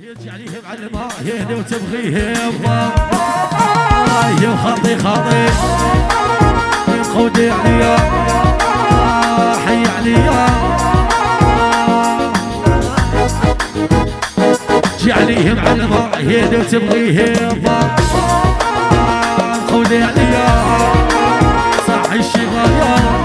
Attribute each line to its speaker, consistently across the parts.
Speaker 1: يرجع ليه معلمة يهدي وتبغيه يبغى يا خاطي خاطي. يقودي عليا. حي عليا. جي عليه معلمة يهدي وتبغيه يبغى قودي عليا. صاحي الشغاية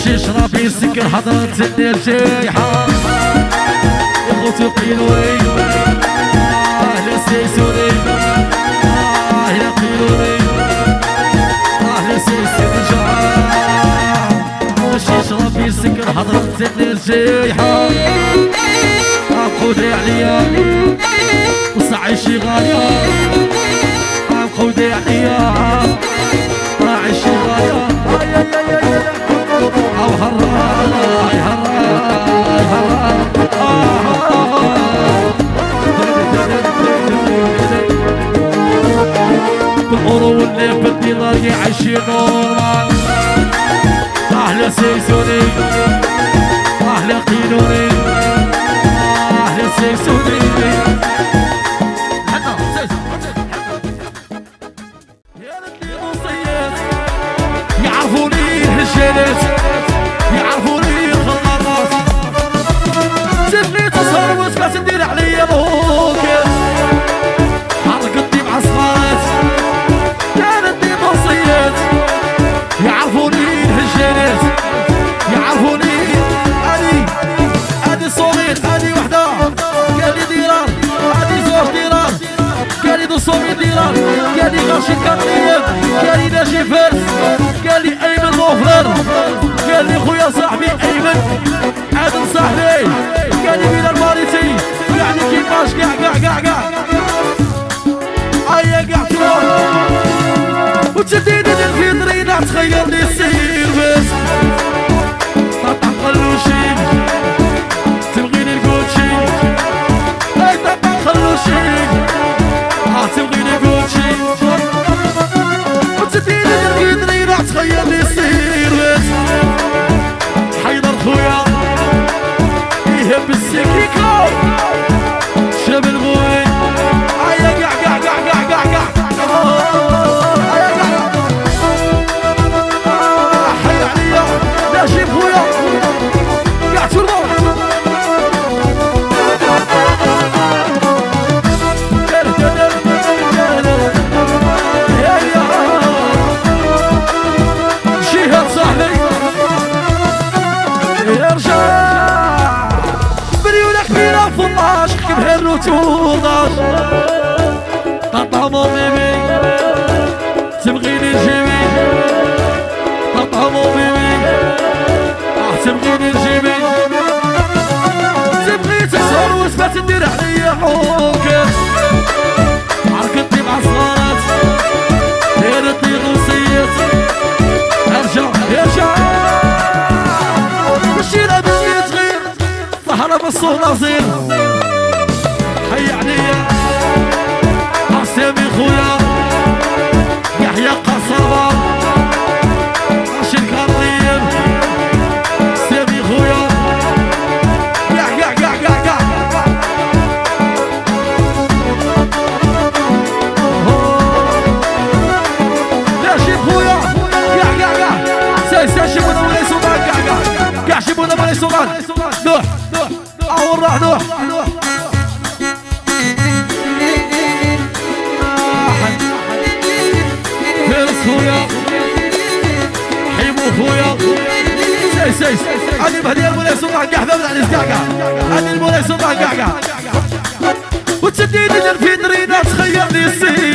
Speaker 1: باش يشرب يسكر حضرة الليل جايحة يا خوتي قيلولي آه لا سيسوري آه يا قيلولي آه لا سيسوري جاي باش يشرب يسكر حضرة الليل جايحة قودي عليا وصعي شي غالية. أهلا سيسوني. أهلا قيلوني أهلا سيسوني. حنا يا ربي مصير. يعرفوني الرجالات يعرفوني الخلاطات سيبني تصرفت ما تدير عليا الهوكر حركتني مع صغارات كانت لي وصيات يعرفوني الرجالات دو صومي ديرار قال لي غاشي كارطيب قال لي ناجي فارس قال لي ايمن موفرر قال لي خويا صاحبي ايمن عادل صاحبي قال لي بلا الماريتي يعني كيفاش كاع كاع كاع كاع hip is sick. Here go. الناش كبهر وتوضاش. طعمو بيبي تبغيني نجيبي. طعمو بيبي تبغيني نجيبي. تبغي تسهر وثبت ندير عليا حوكر بالصهر صغير حي عليا. عسامي خويا. يحيى قصابة. عشان كريم سامي خويا. شيبونا مولاي سلطان قاع قاع قاع شيبونا مولاي سلطان نوح نوح اول راح نوح فارس خويا حيمو خويا ساي ساي هذه بهدي المولاي سلطان حباب على قاع قاع هذه المولاي سلطان قاع وتشديني في درينا تخيلني السير.